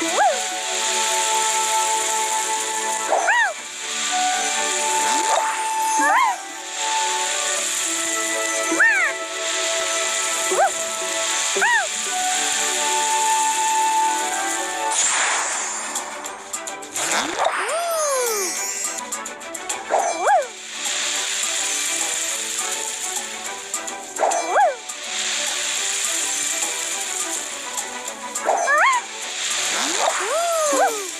Woo! Woo!